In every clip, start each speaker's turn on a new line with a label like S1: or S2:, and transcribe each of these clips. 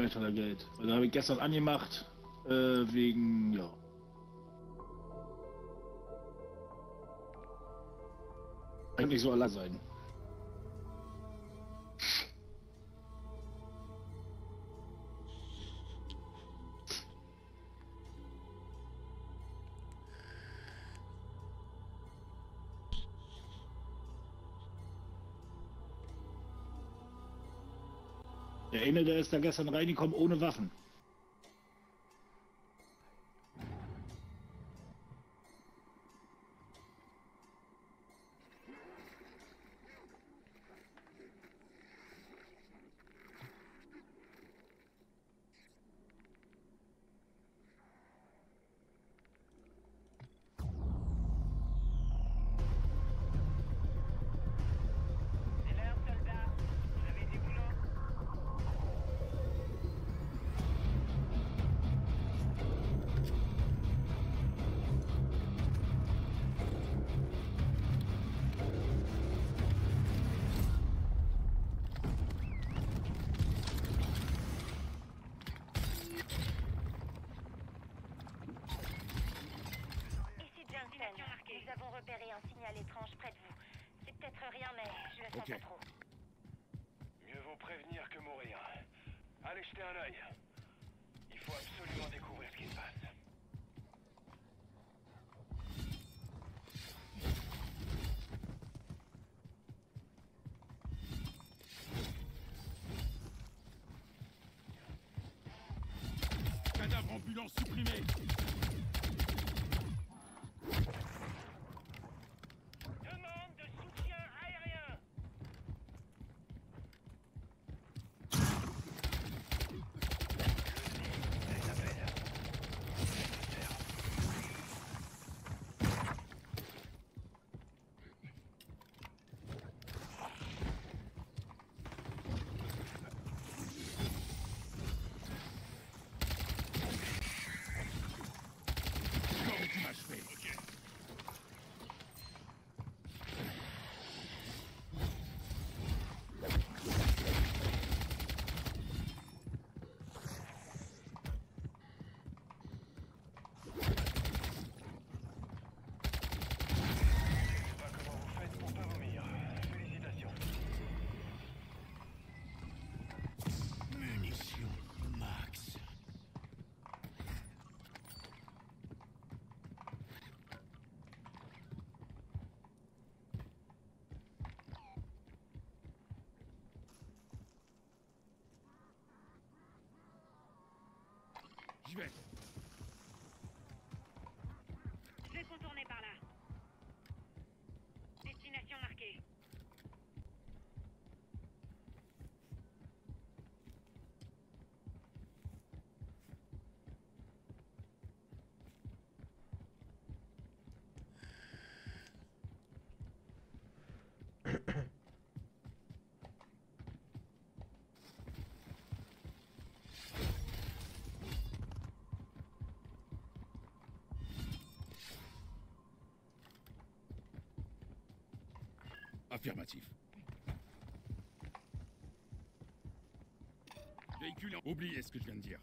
S1: vielleicht hat er Geld. Weil da habe ich gestern angemacht, äh, wegen, ja. Eigentlich so aller sein. einer, der ist da gestern reingekommen ohne Waffen.
S2: J'y vais Affirmatif. Véhicule en... Oubliez ce que je viens de dire?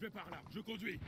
S3: Je vais par là, je conduis.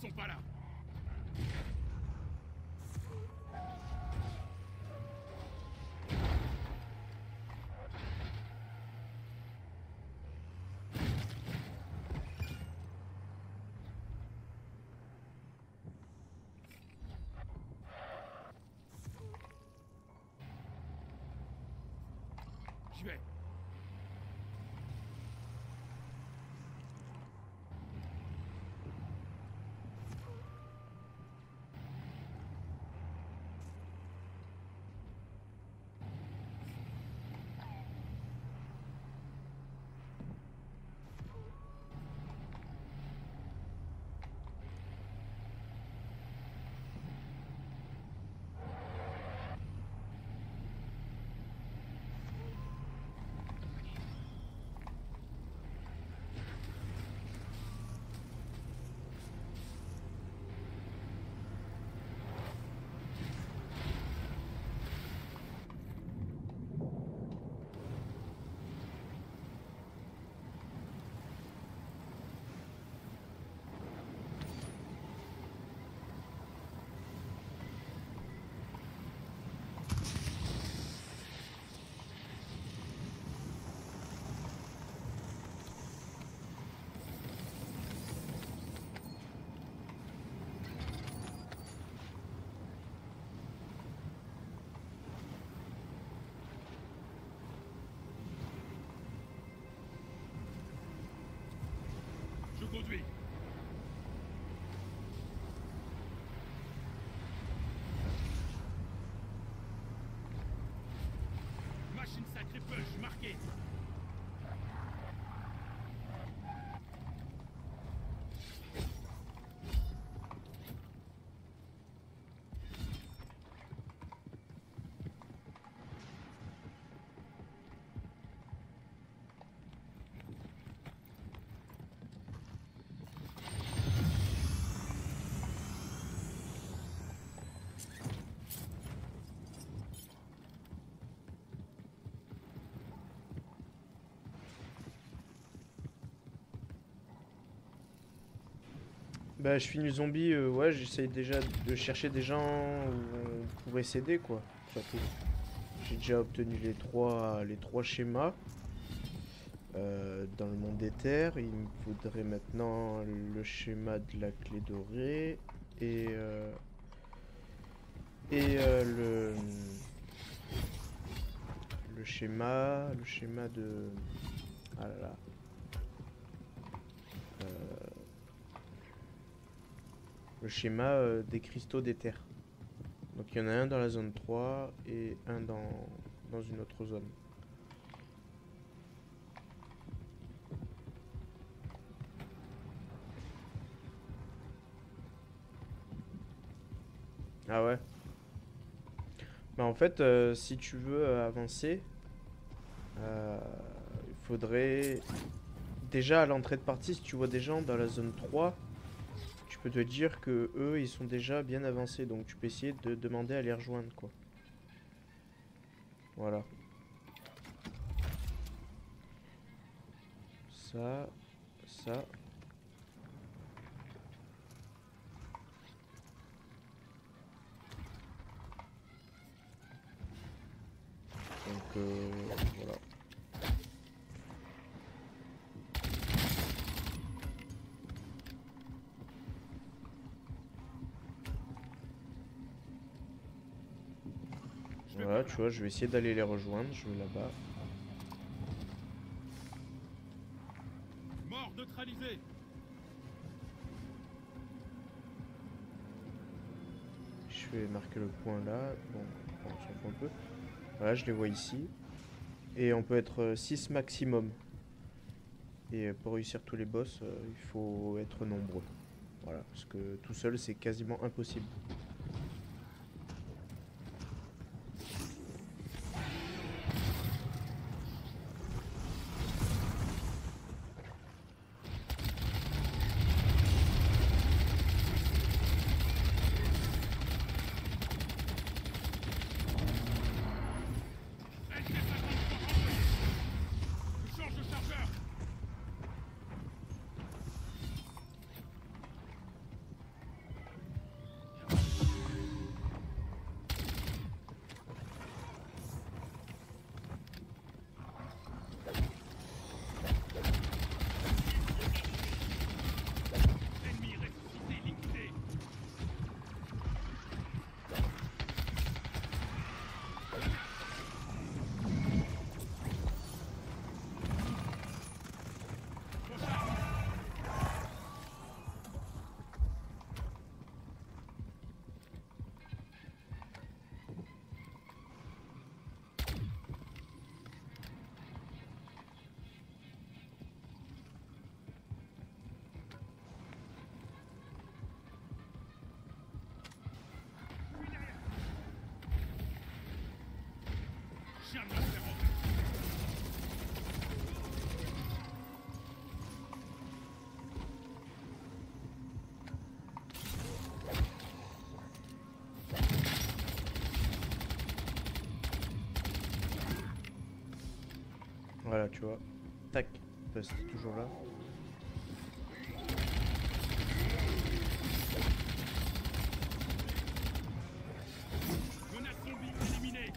S3: Restons pas là. J'y vais. Je conduis. Machine sacrée push marquée.
S4: Bah, je finis le zombie, euh, ouais, j'essaye déjà de chercher des gens où on pourrait s'aider, quoi. J'ai déjà obtenu les trois, les trois schémas euh, dans le monde des terres. Il me faudrait maintenant le schéma de la clé dorée et, euh, et euh, le, le schéma, le schéma de... Ah là là. Euh, schéma euh, des cristaux d'éther. Donc il y en a un dans la zone 3 et un dans, dans une autre zone. Ah ouais. Bah en fait, euh, si tu veux euh, avancer, il faudrait déjà à l'entrée de partie, si tu vois des gens dans la zone 3, tu peux te dire que eux, ils sont déjà bien avancés. Donc tu peux essayer de demander à les rejoindre, quoi. Voilà. Ça, ça. Donc euh, voilà.
S3: Je vais
S4: Voilà, tu vois, je vais essayer d'aller les rejoindre. Je vais là-bas.
S3: Mort neutralisé.
S4: Je vais marquer le point là. Bon, on s'en fout un peu. Voilà, je les vois ici. Et on peut être 6 maximum. Et pour réussir tous les boss, euh, il faut être nombreux. Voilà, parce que tout seul, c'est quasiment impossible. Voilà, tu vois. Tac. C'était toujours là.
S3: Menace zombie éliminée.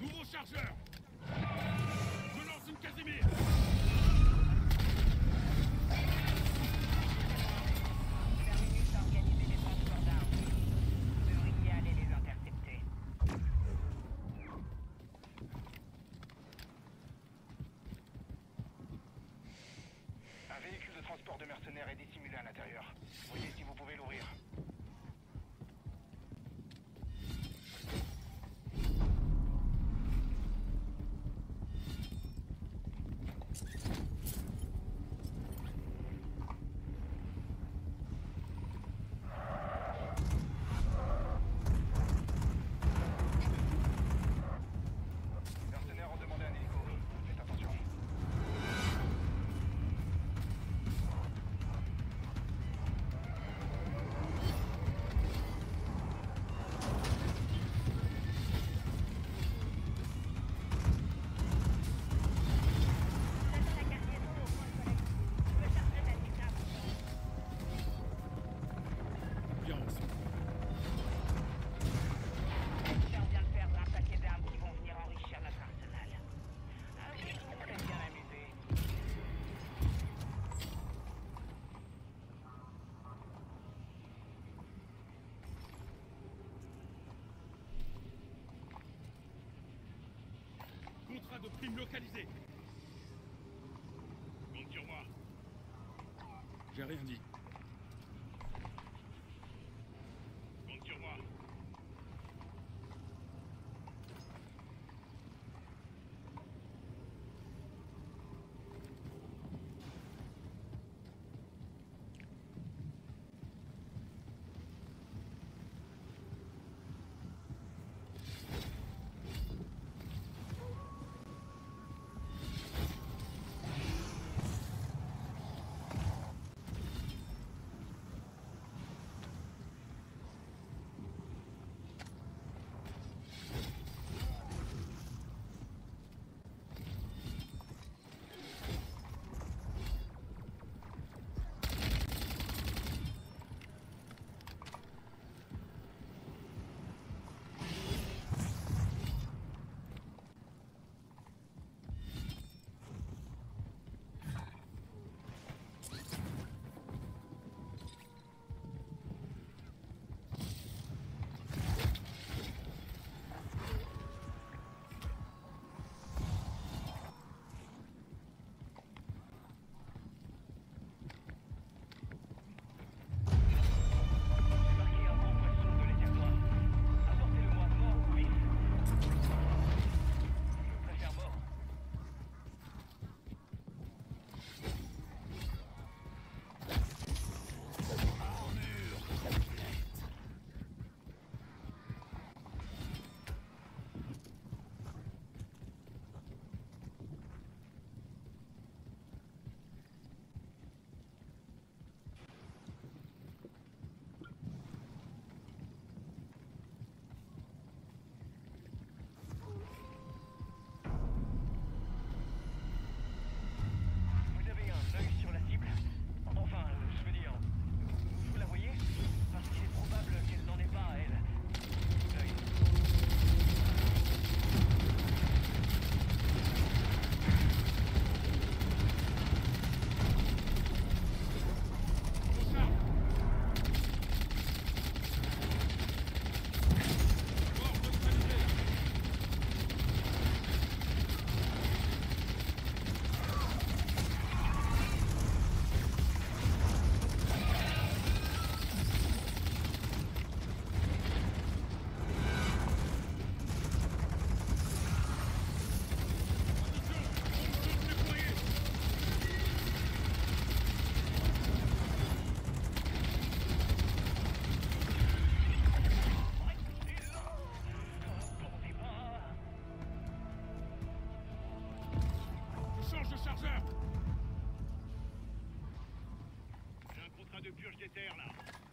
S3: Nouveau chargeur.
S5: De
S3: prime localisé. Compte sur moi. J'ai rien dit.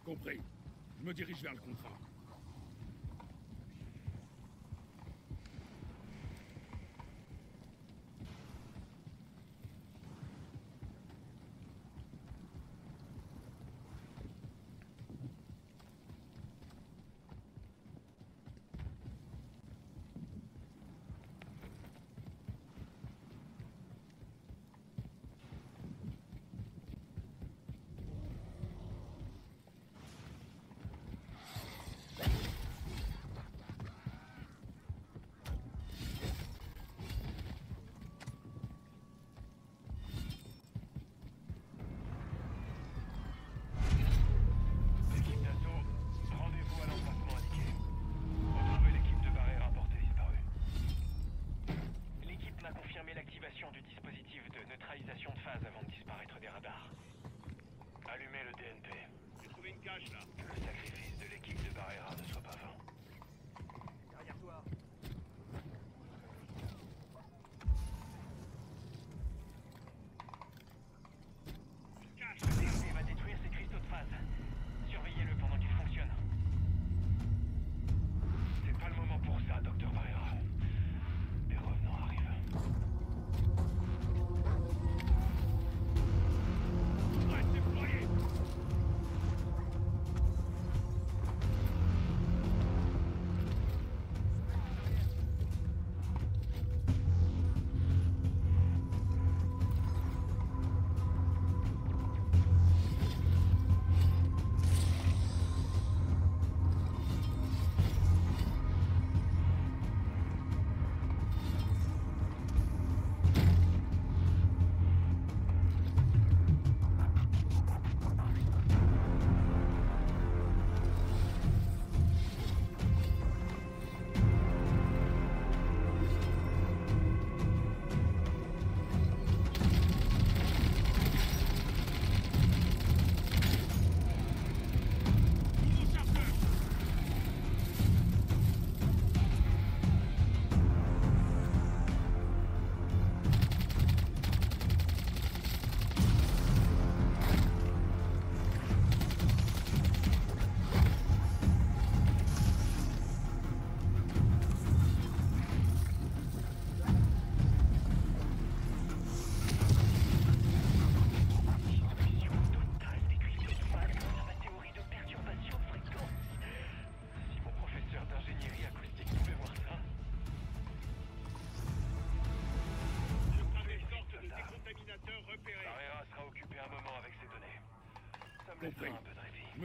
S6: Compris. Je me dirige vers le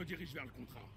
S3: me
S6: dirige vers le contrat.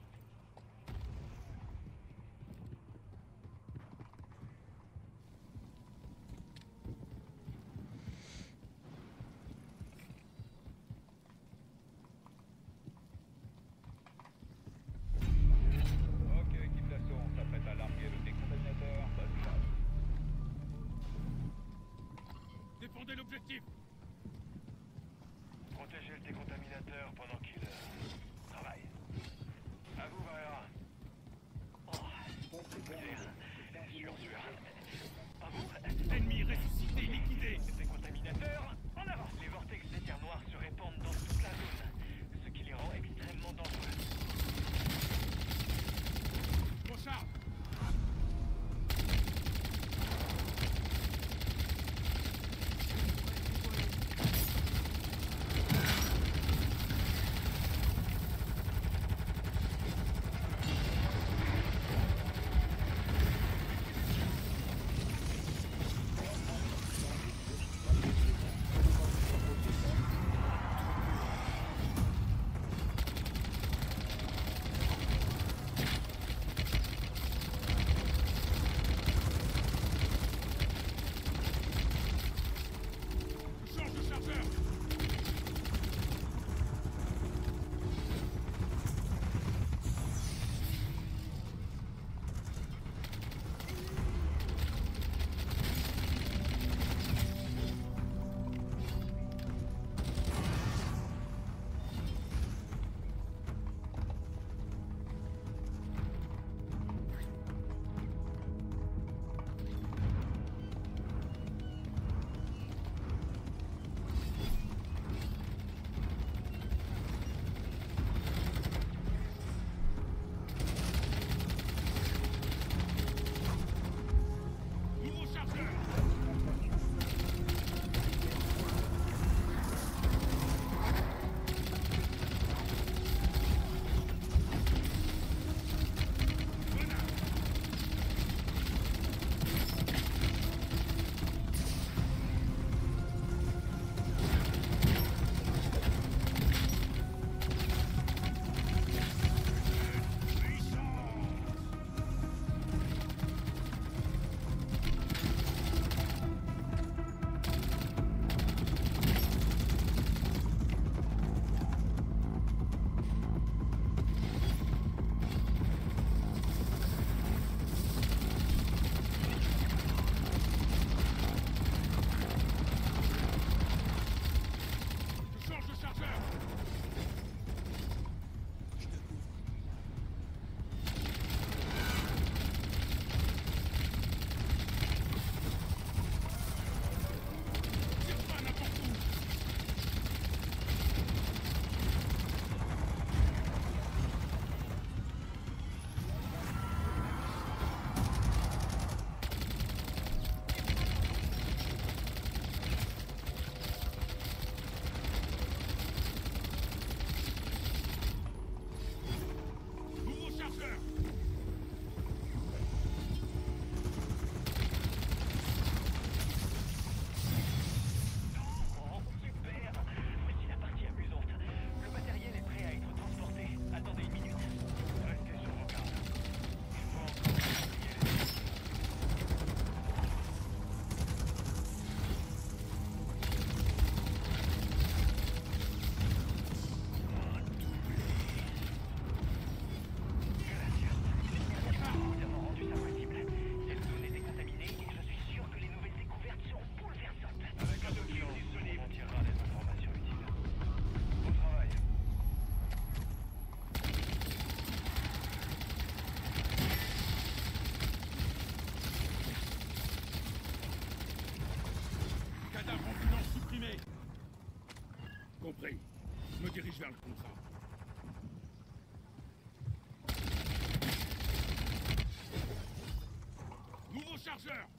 S3: Nouveau chargeur!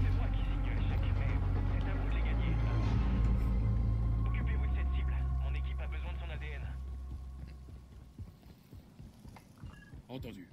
S6: C'est moi qui signe chaque maire. C'est à vous de les gagner. Occupez-vous de cette cible. Mon équipe a besoin de son ADN.
S3: Entendu.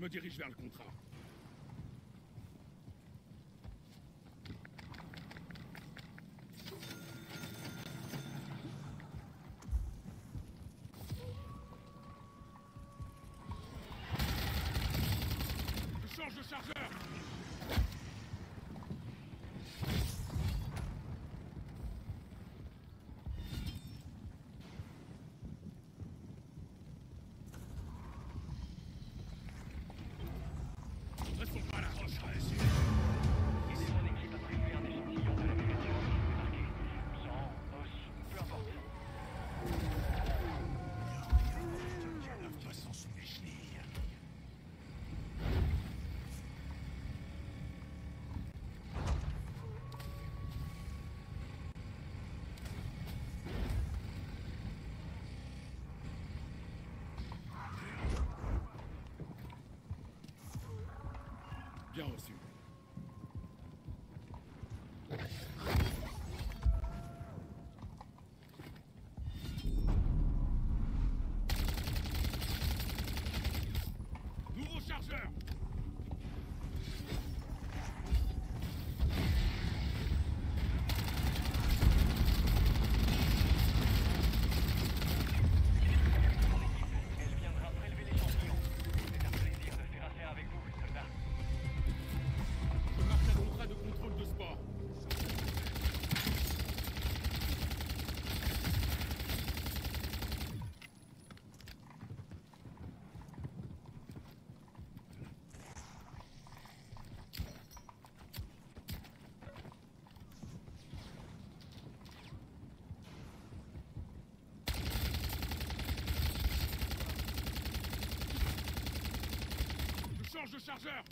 S3: Je me dirige vers le contrat. Je change de chargeur
S6: Yellow suit. De
S3: chargeur.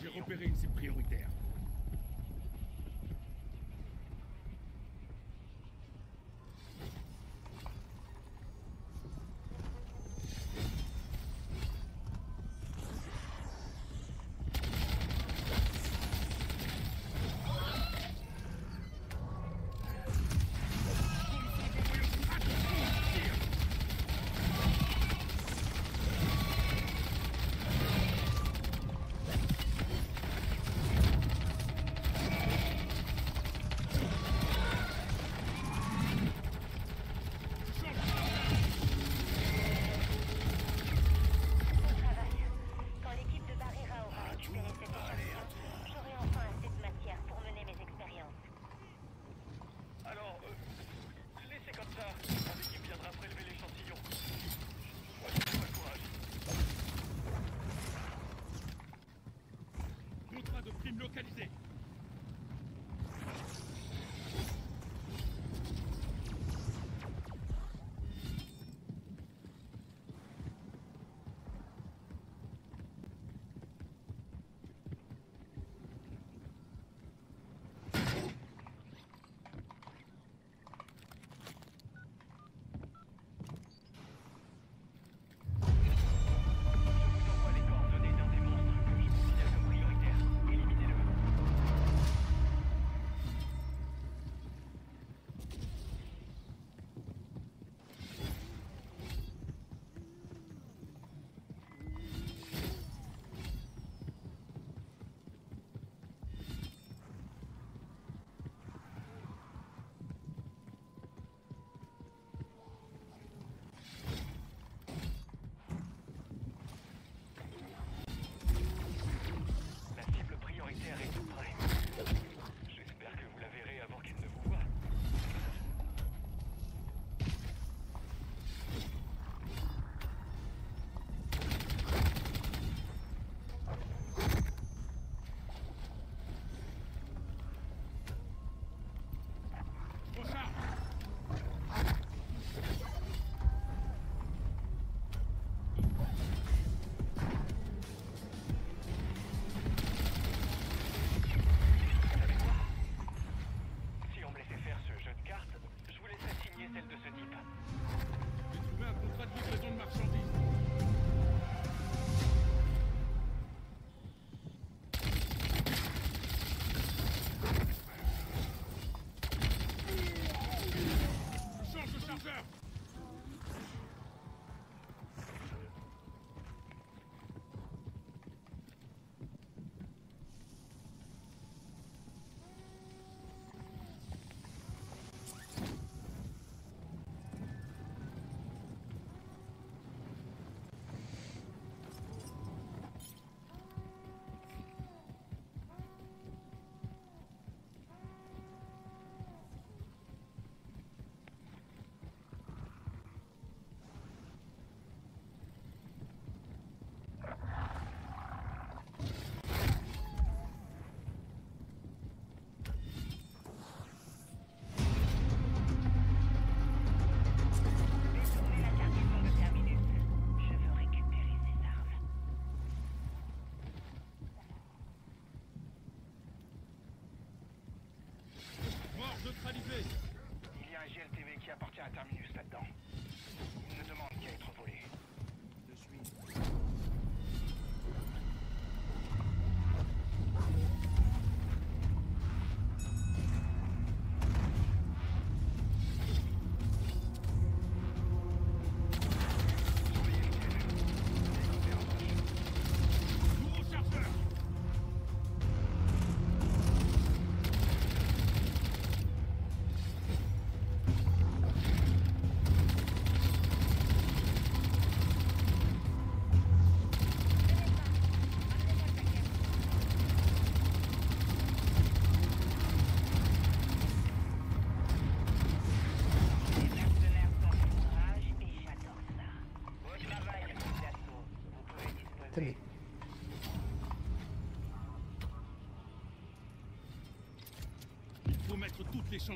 S3: J'ai repéré une cible prioritaire.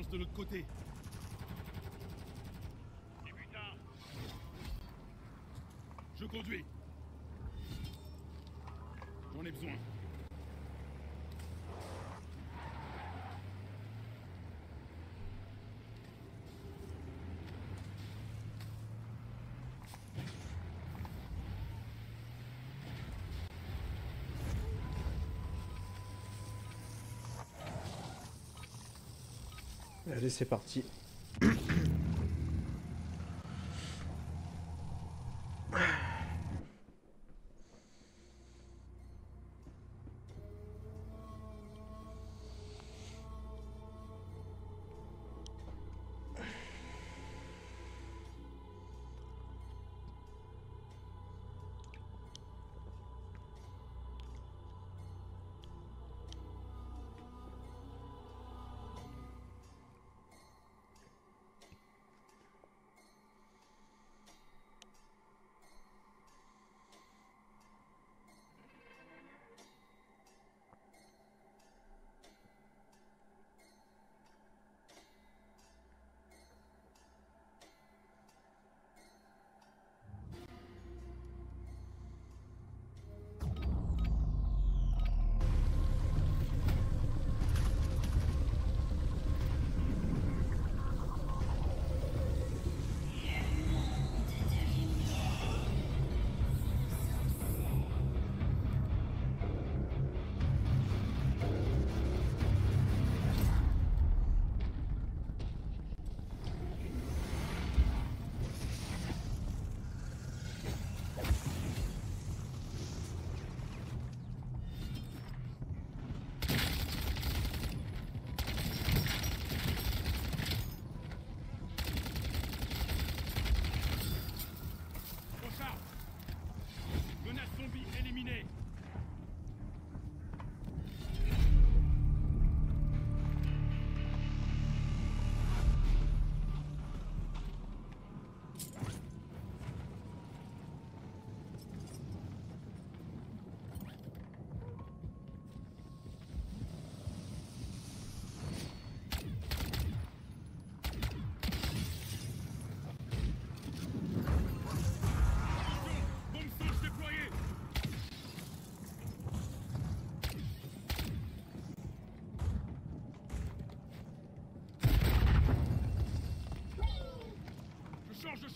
S7: De notre côté. Et putain Je conduis. J'en ai besoin.
S3: Allez, c'est parti.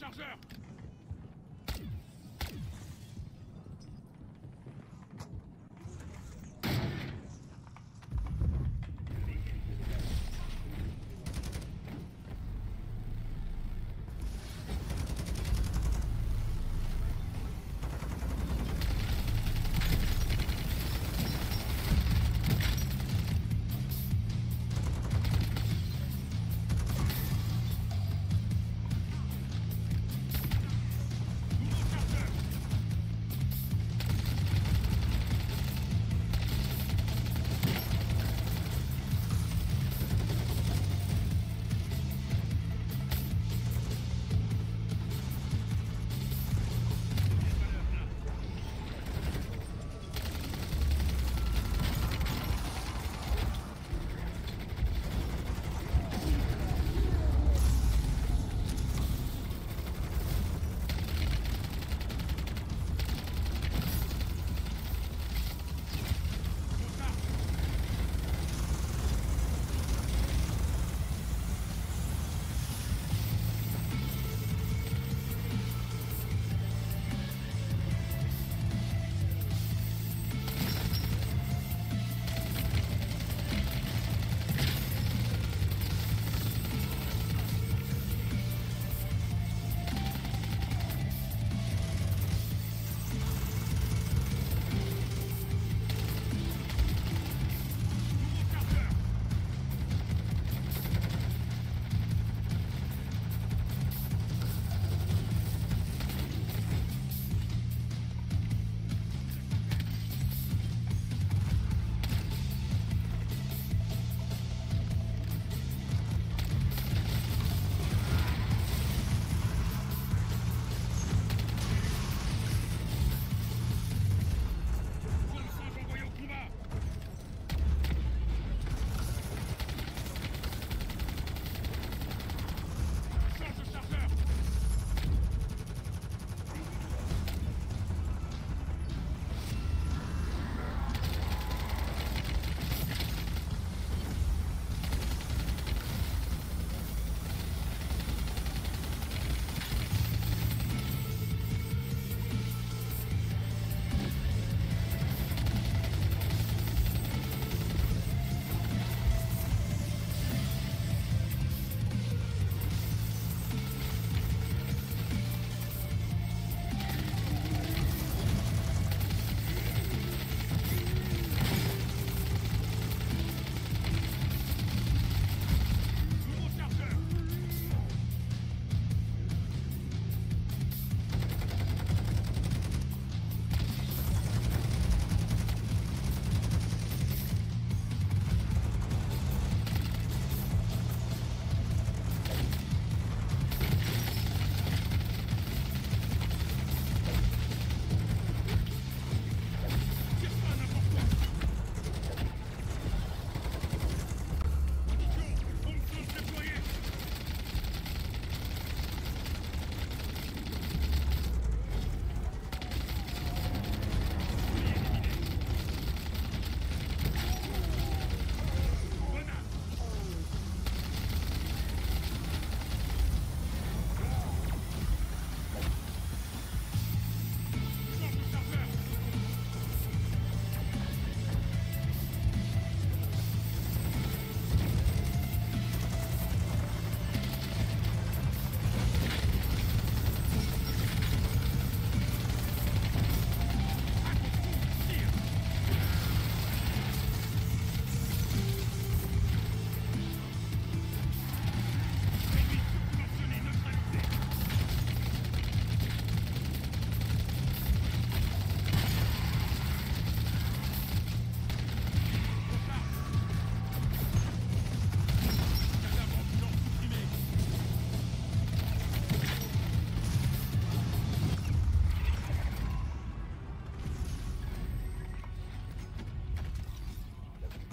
S7: Chargeur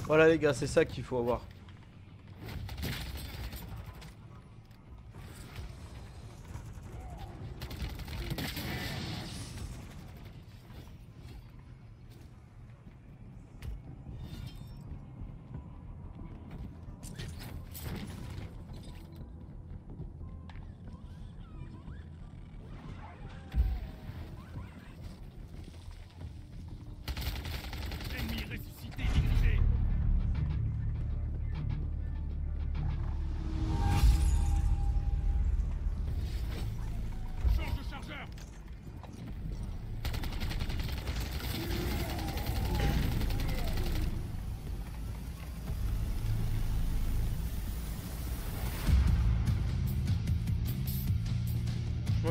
S3: Voilà les gars, c'est ça qu'il faut avoir.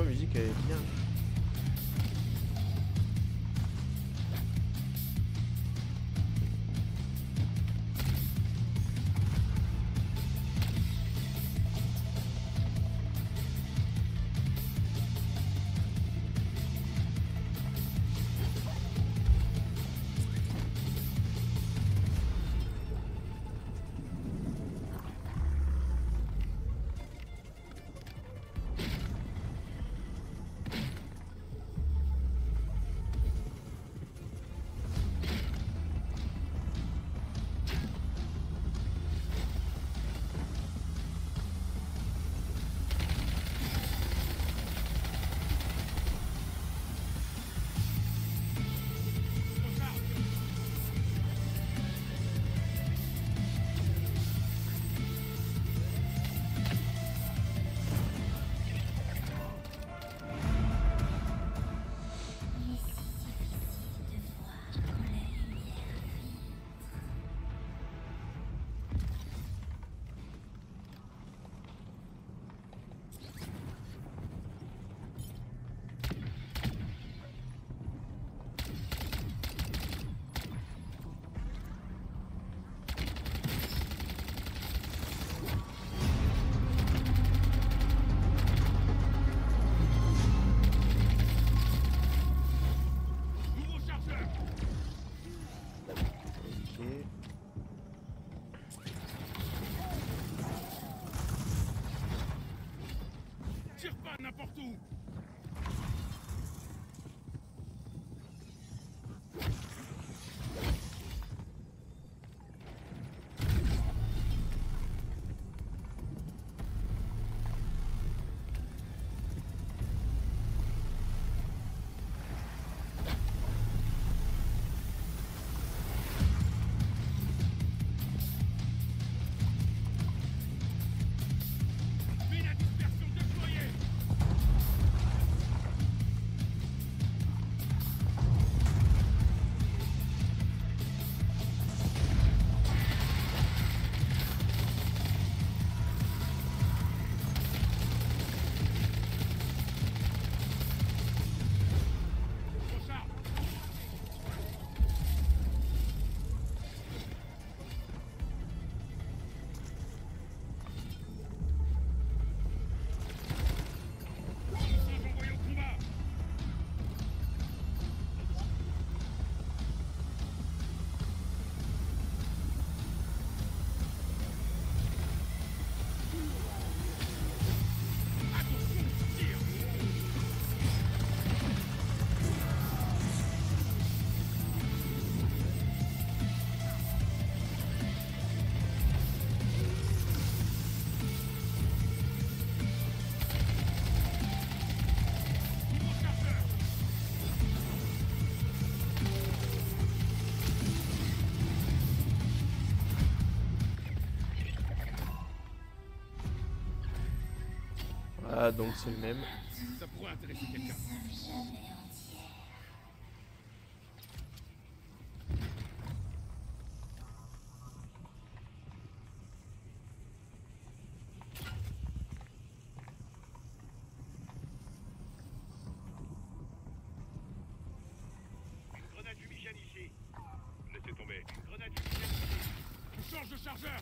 S3: Musique elle est bien. Partout Donc c'est le même.
S7: Ça pourrait intéresser quelqu'un. Une grenade fumigène ici. Laissez tomber. Une grenade fumigène ici. Je change de chargeur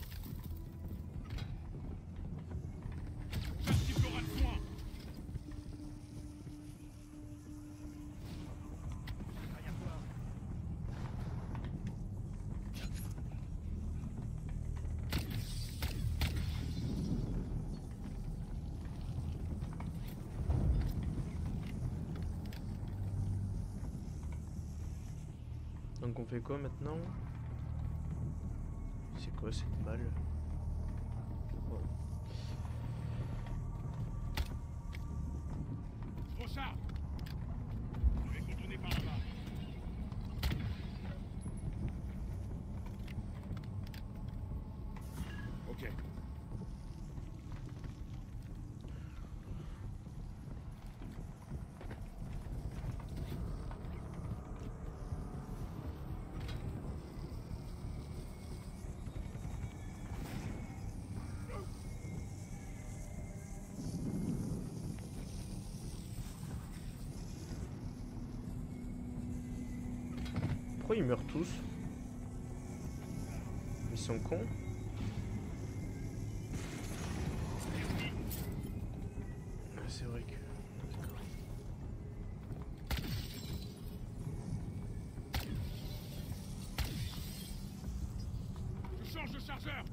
S7: J'active l'oral soin
S4: Donc on fait quoi maintenant C'est quoi cette balle Oh.
S3: Brochard Je vais contourner par là-bas. Ok.
S4: Pourquoi ils meurent tous Ils sont cons C'est vrai que... D'accord.
S3: Je change de chargeur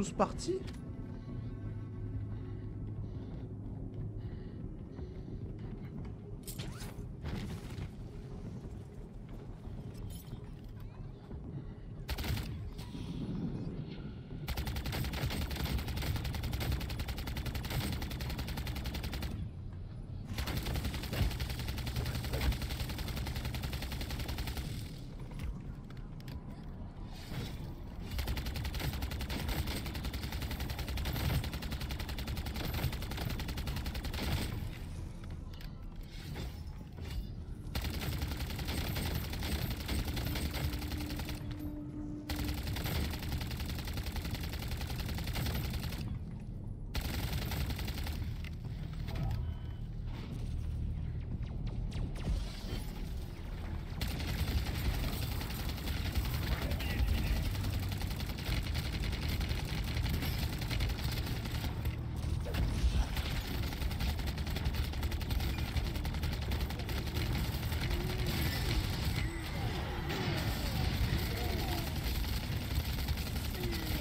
S4: tous partis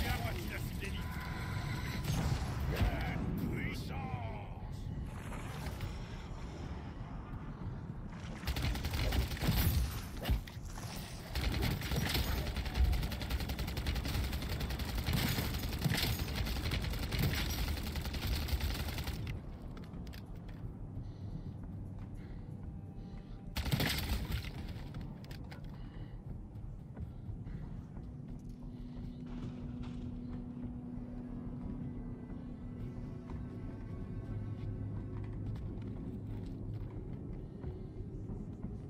S3: Bien, voici la cible d'élite Puissance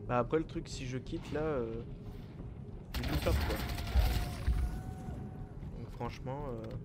S4: Bah après le truc, si je quitte là, euh, j'ai du top quoi. Donc franchement, euh,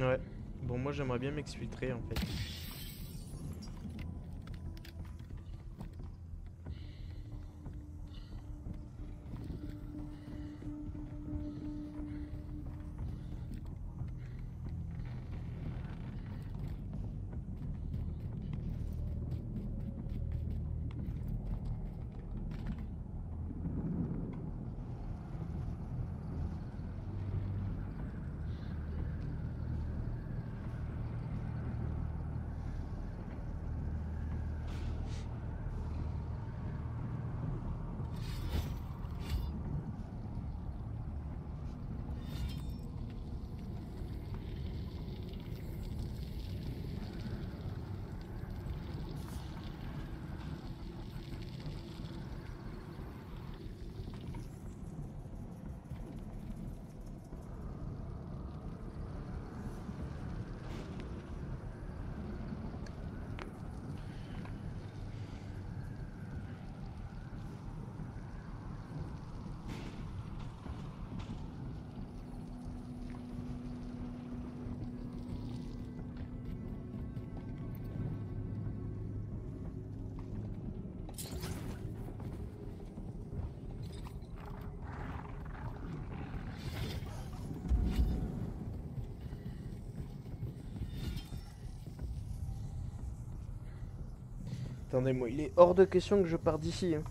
S4: Ouais. Bon, moi j'aimerais bien m'exfiltrer en fait. Il est hors de question que je parte d'ici. hein.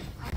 S8: I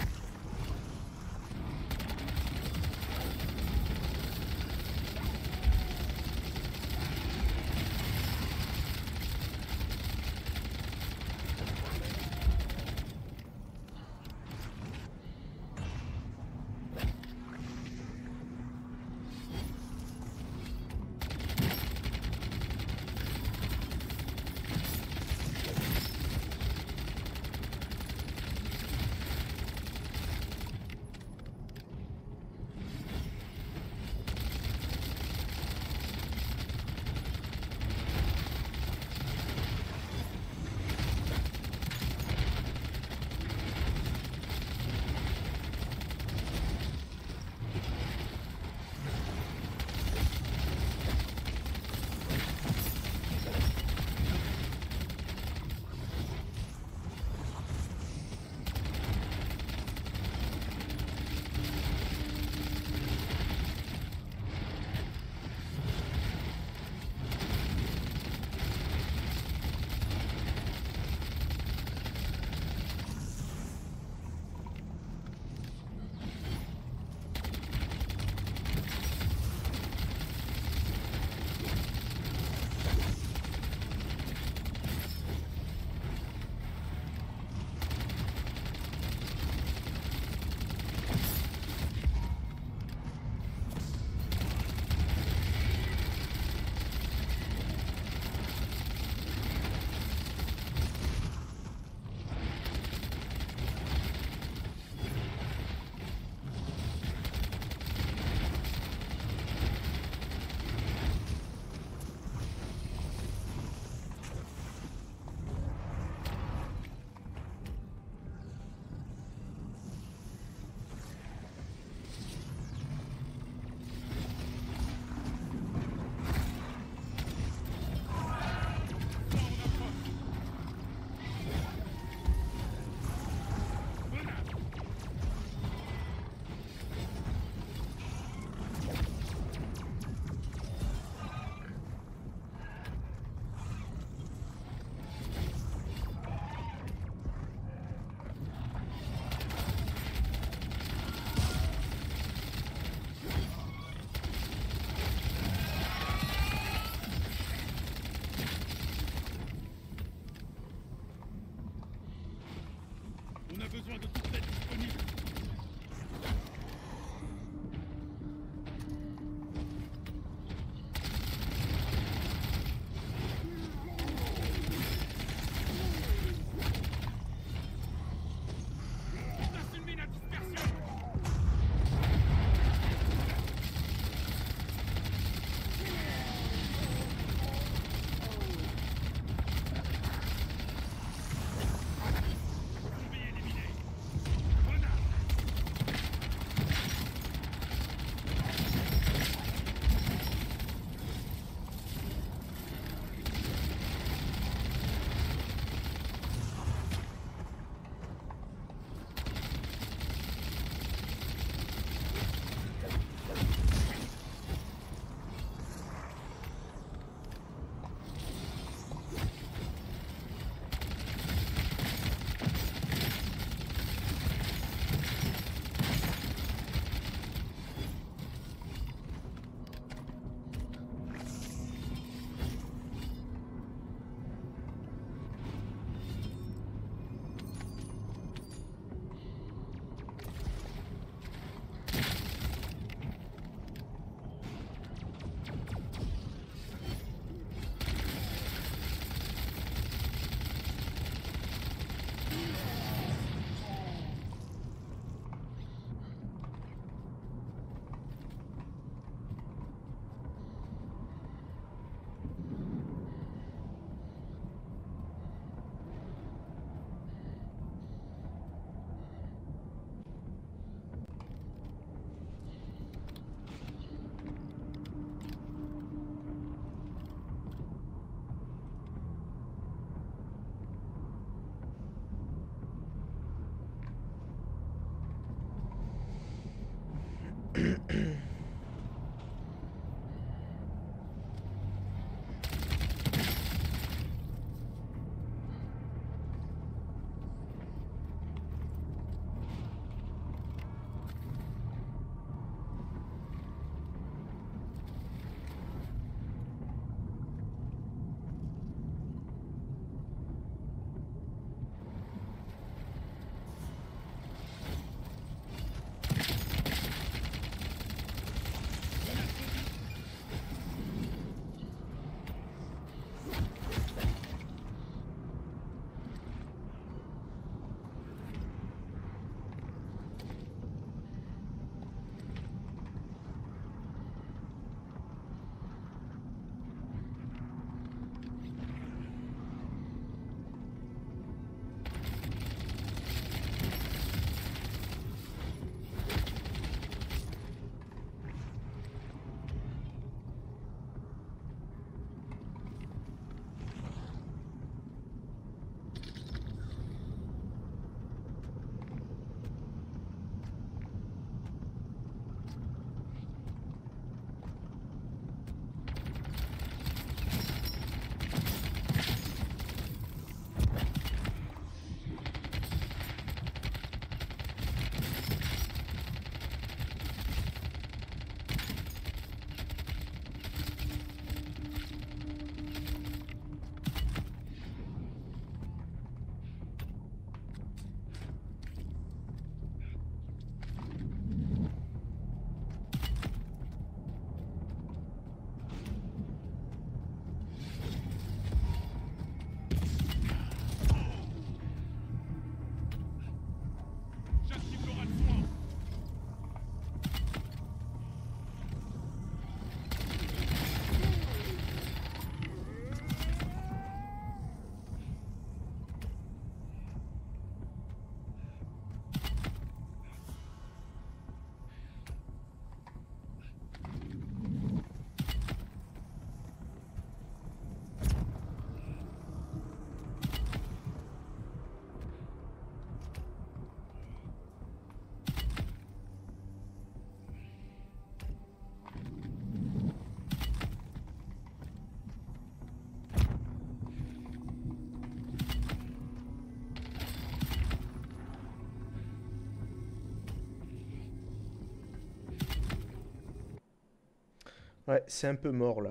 S8: Ouais, c'est un peu mort là.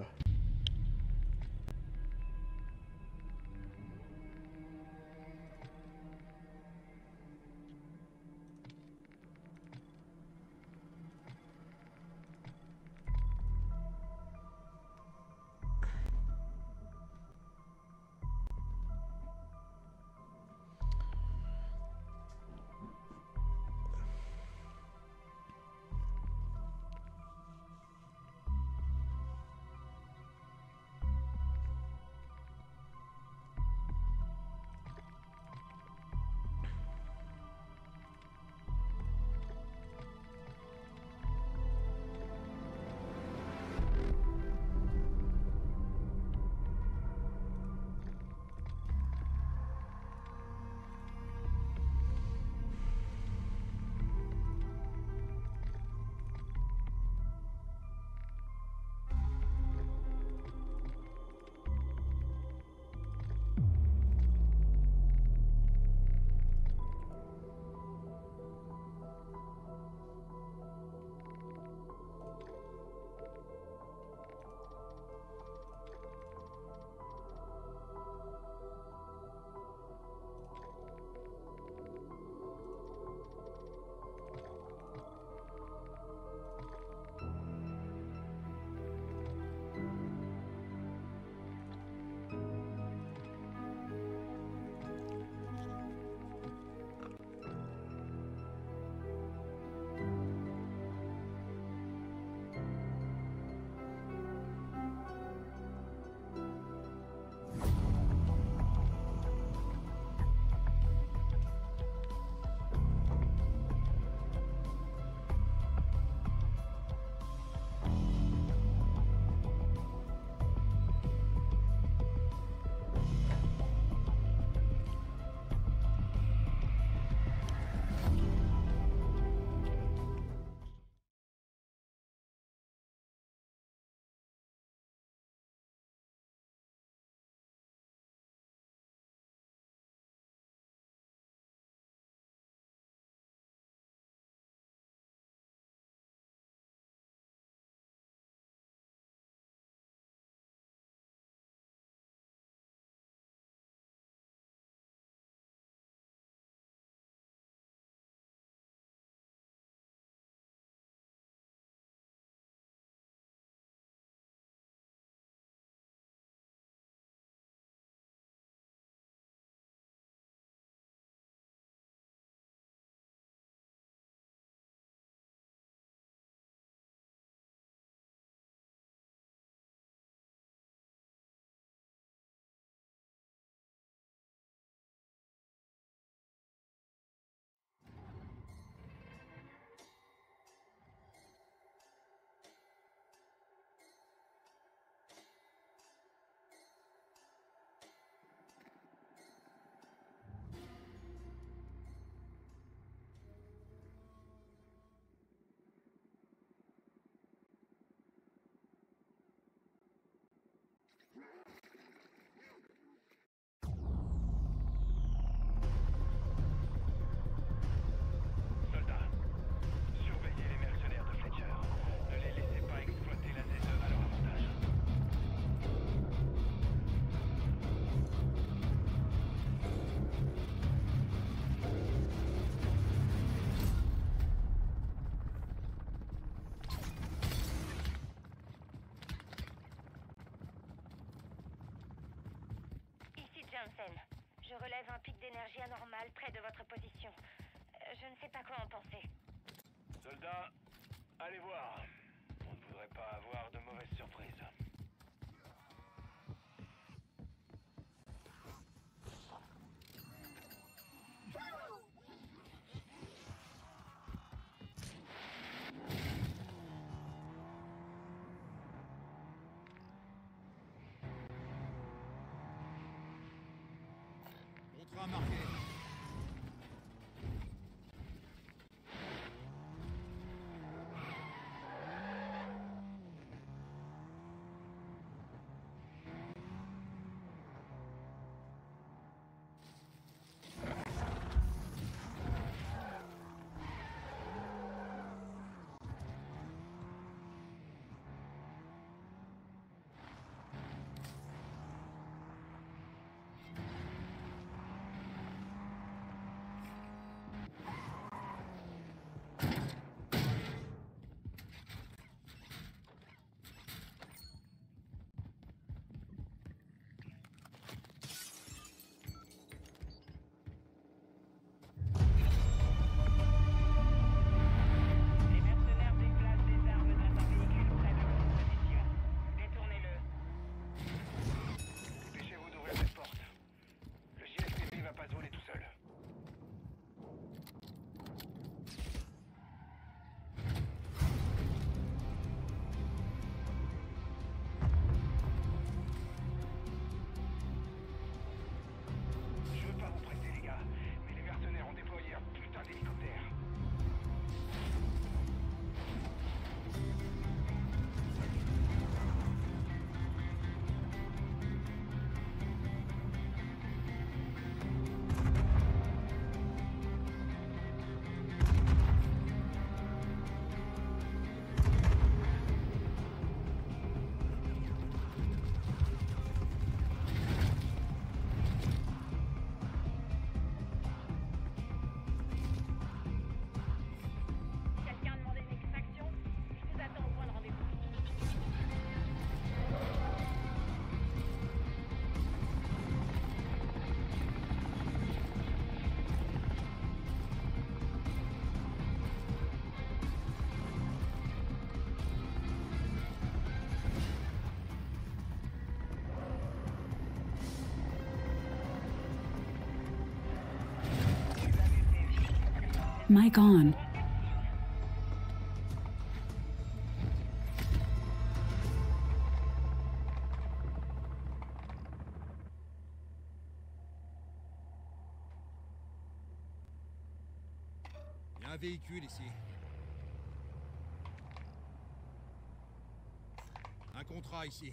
S1: Allez voir.
S6: Il y a un véhicule ici. Un contrat ici.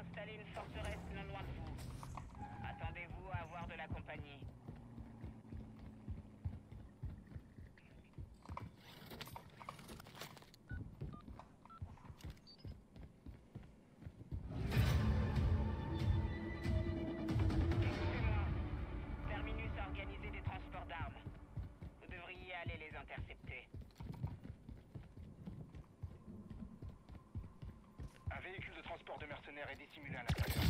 S2: installer une forteresse.
S1: transport de mercenaires est dissimulé à l'intérieur.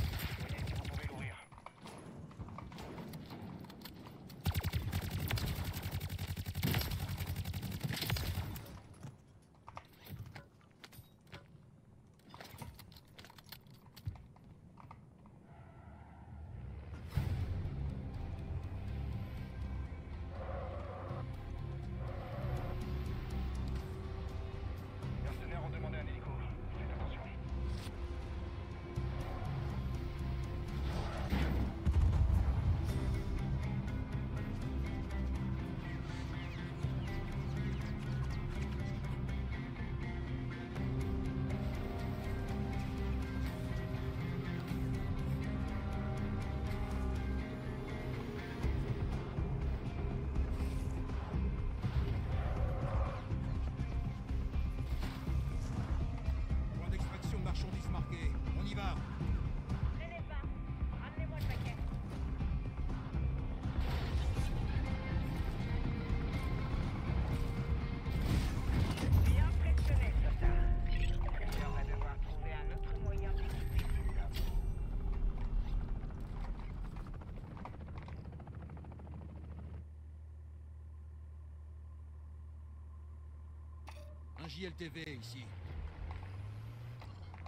S6: JLTV ici.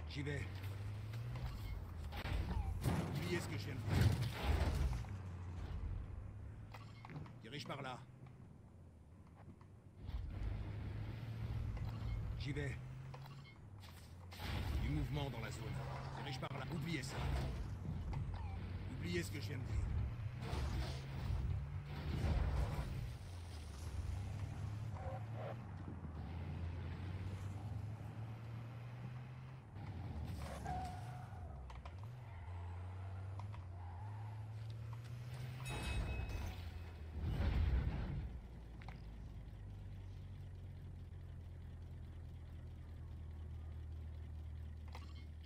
S6: J'y vais. Oubliez ce que je viens de faire. Dirige par là. J'y vais. Du mouvement dans la zone. Dirige par là. Oubliez ça. Oubliez ce que je viens de dire.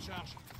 S6: charge.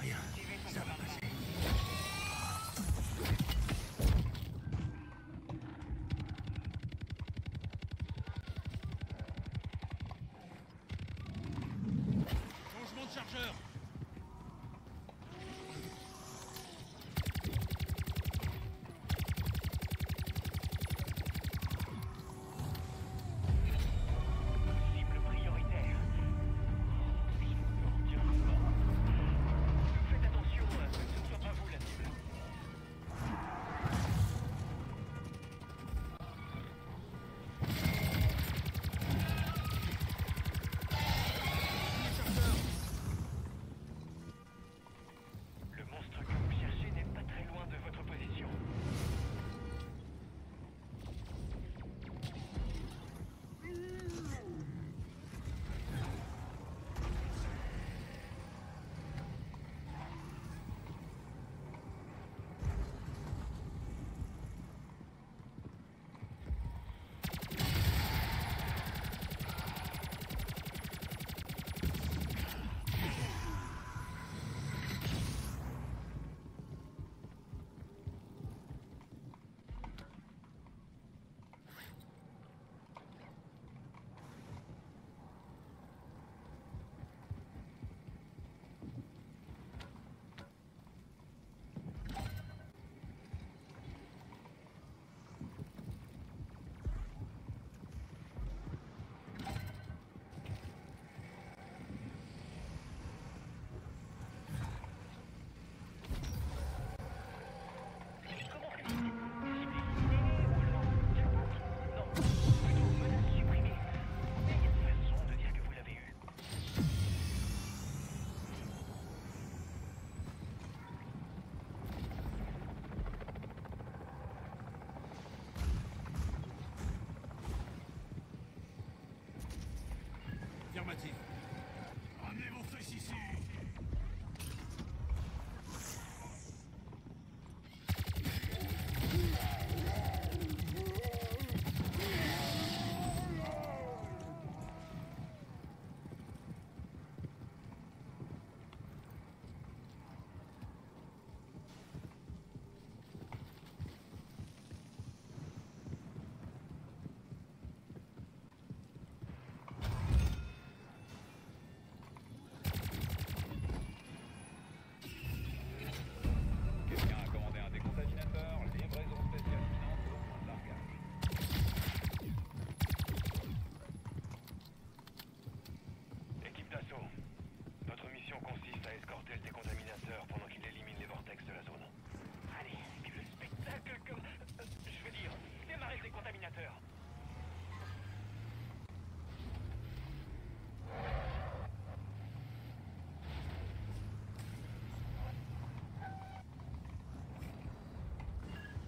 S1: rien. Ça
S6: va passer. Changement de chargeur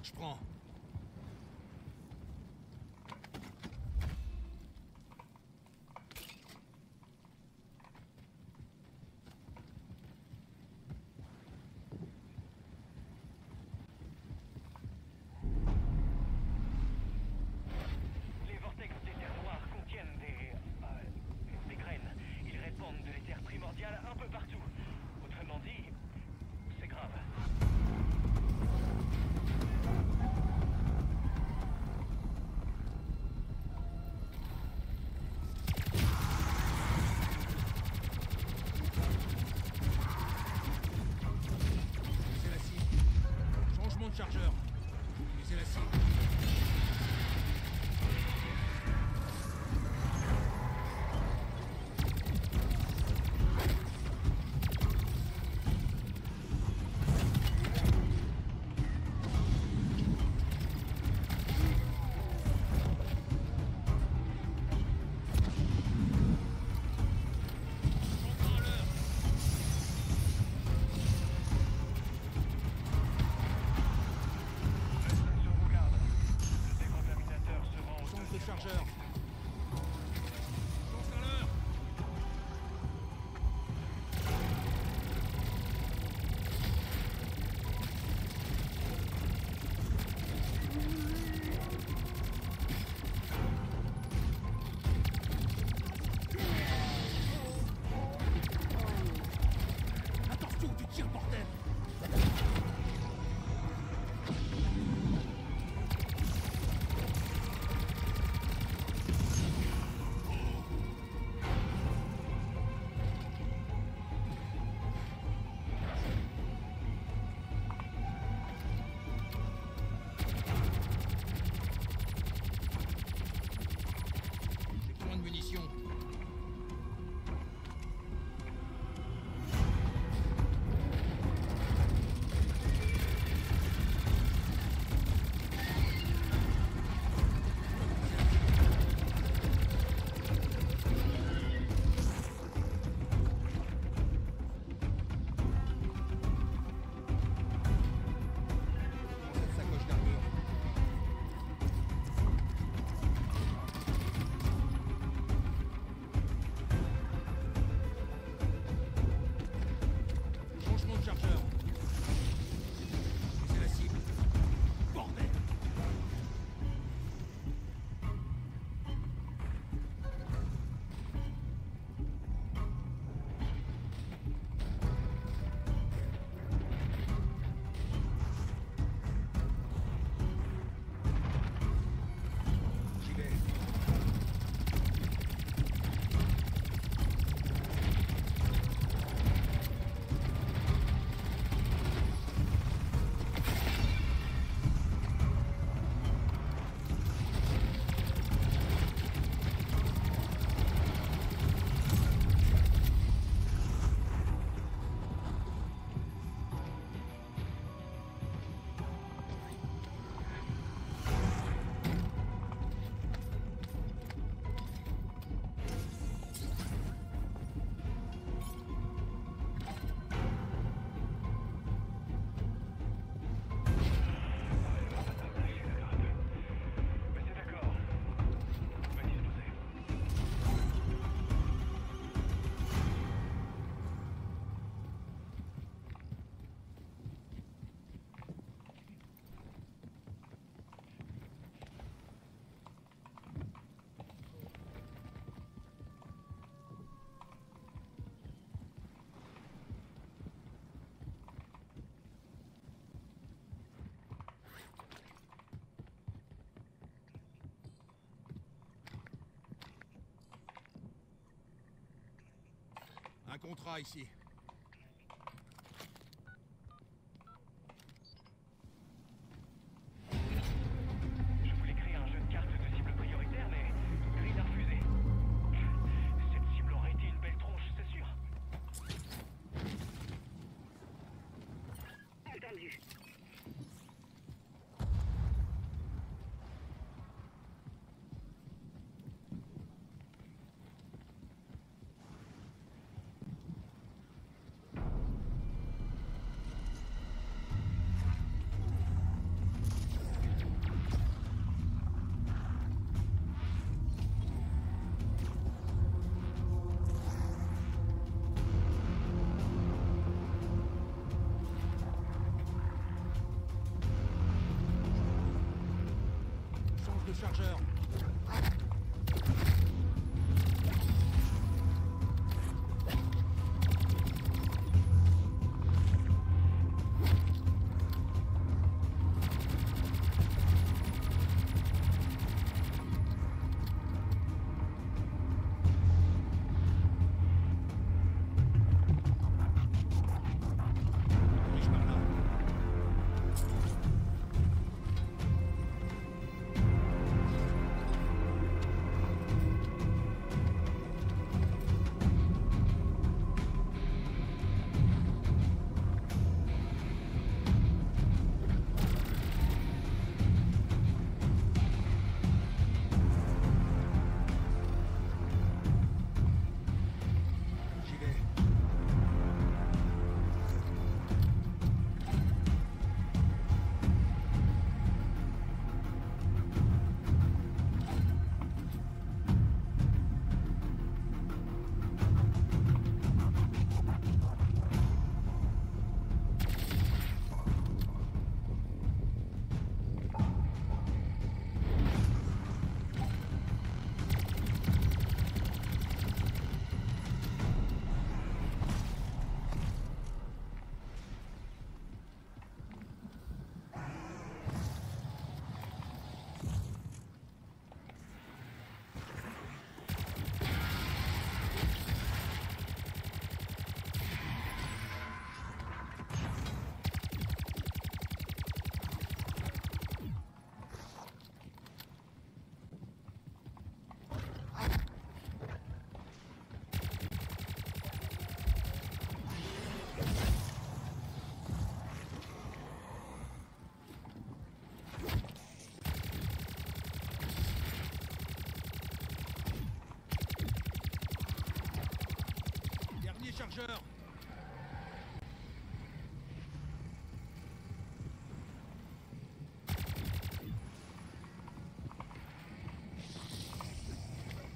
S6: Je prends. Chargeur.
S3: Chargeur.
S6: Un contrat ici.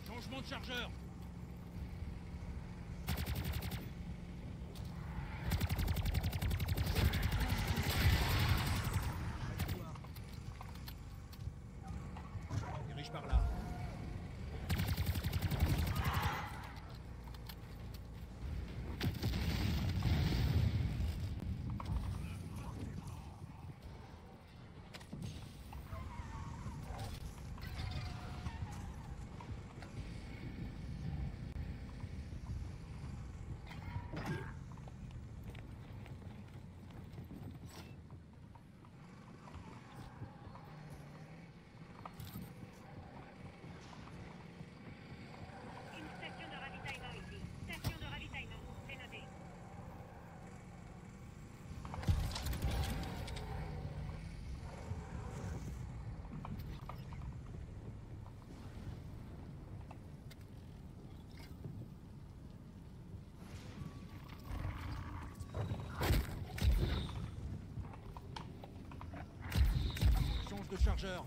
S3: Changement de chargeur. Chargeur.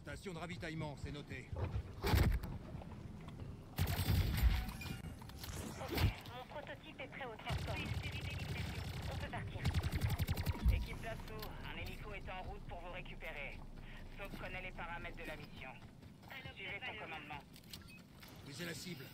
S3: Station de ravitaillement, c'est noté.
S8: Ok, mon prototype est prêt au transport. On peut partir.
S2: Équipe d'assaut, un hélico est en route pour vous récupérer. Sauf connaît les paramètres de la mission. Suivez son
S8: valeur.
S2: commandement.
S3: Visez la cible.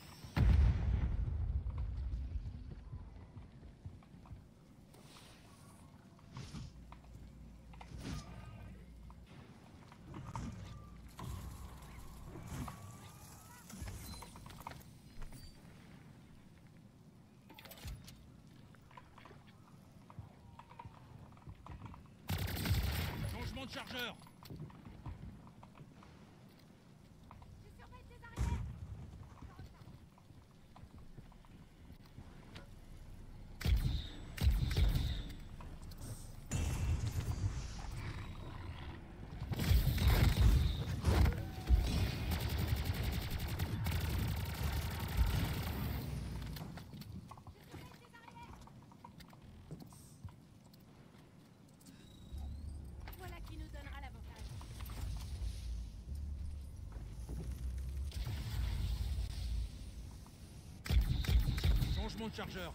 S3: Changement de chargeur.
S8: Voilà qui nous donnera l'avantage.
S3: Chargeur.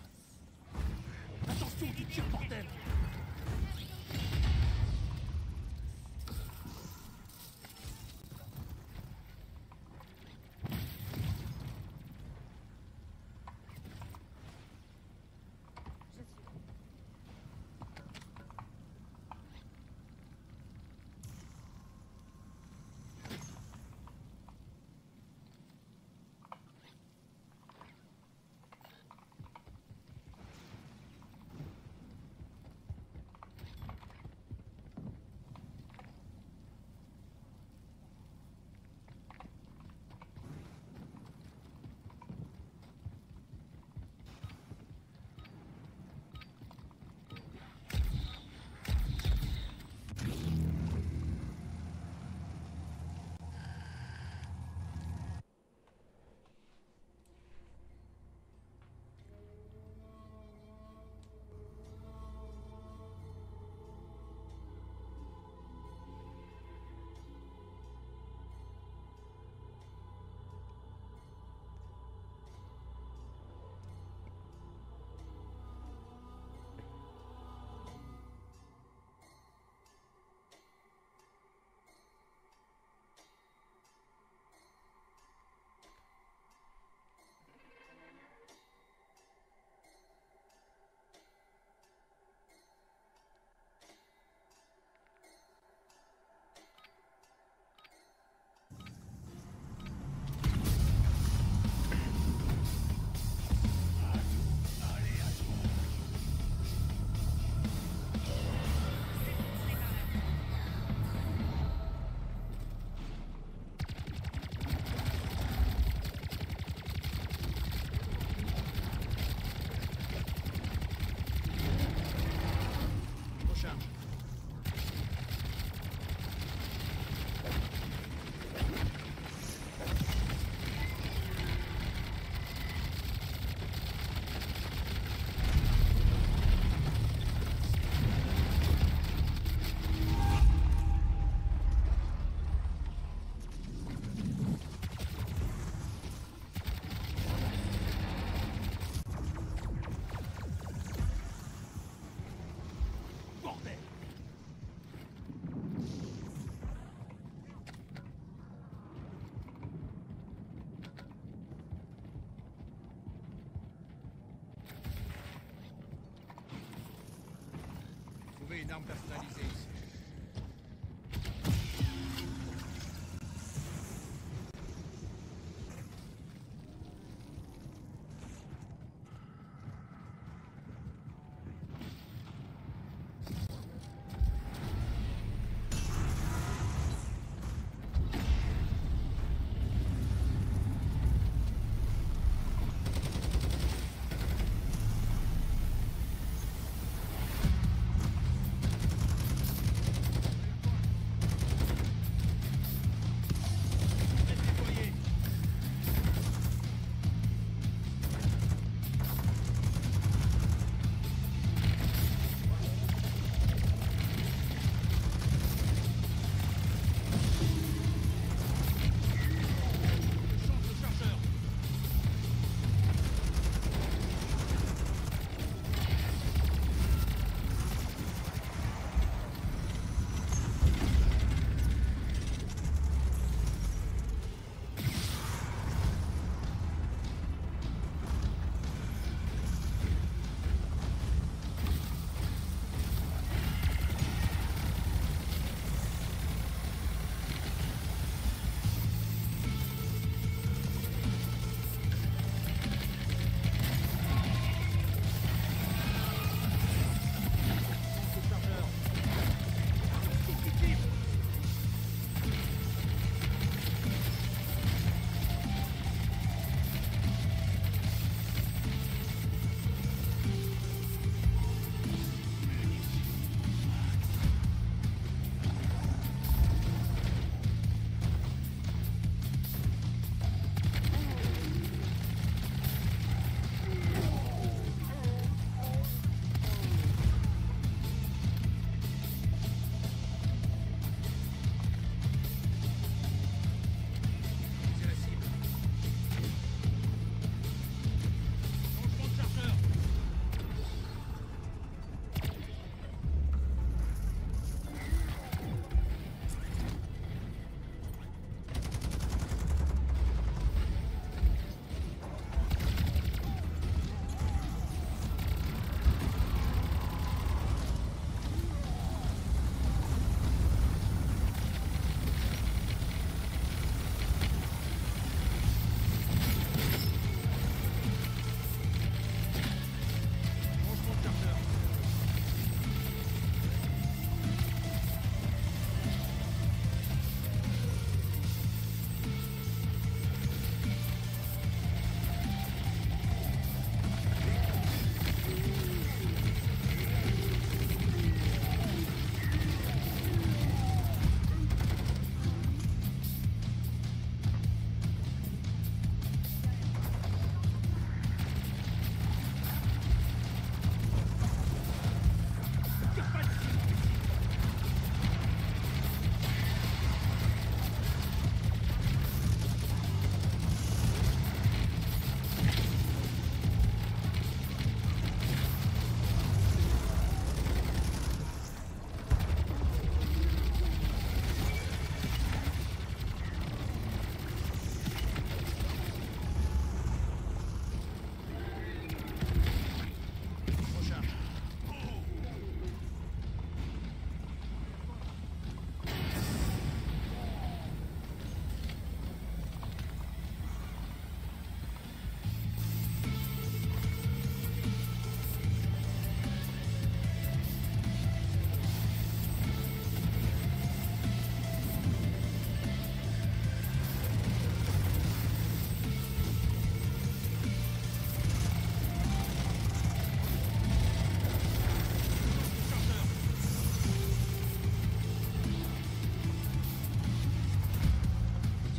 S3: Trouver une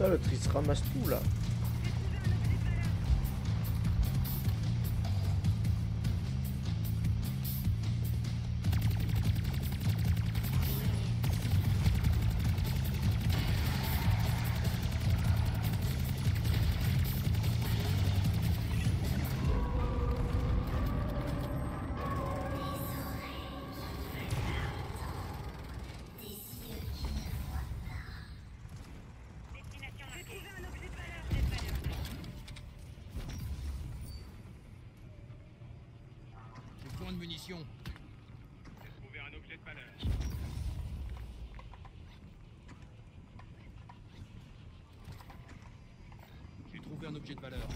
S9: là, tu ramasse tout là.
S3: objet de valeur.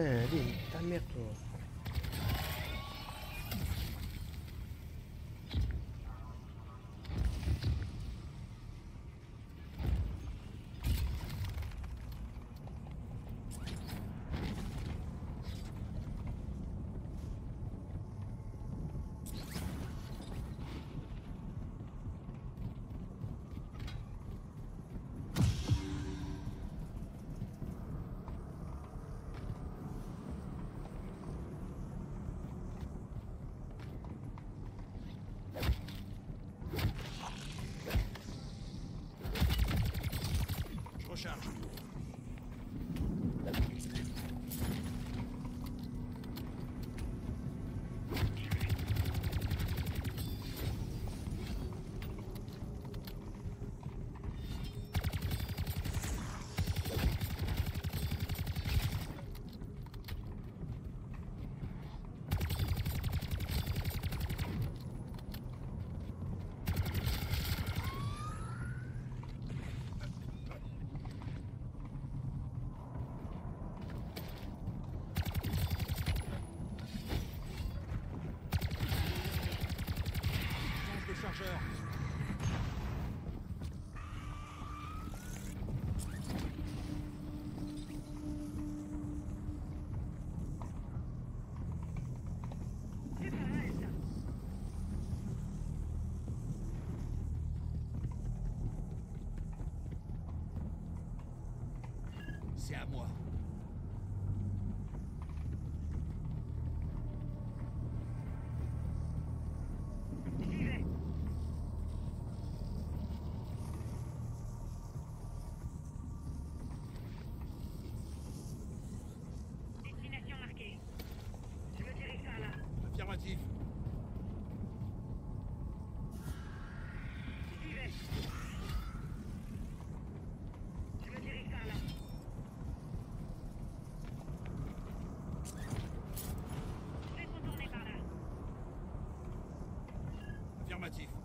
S3: 哎，你单面。À moi. affirmatif.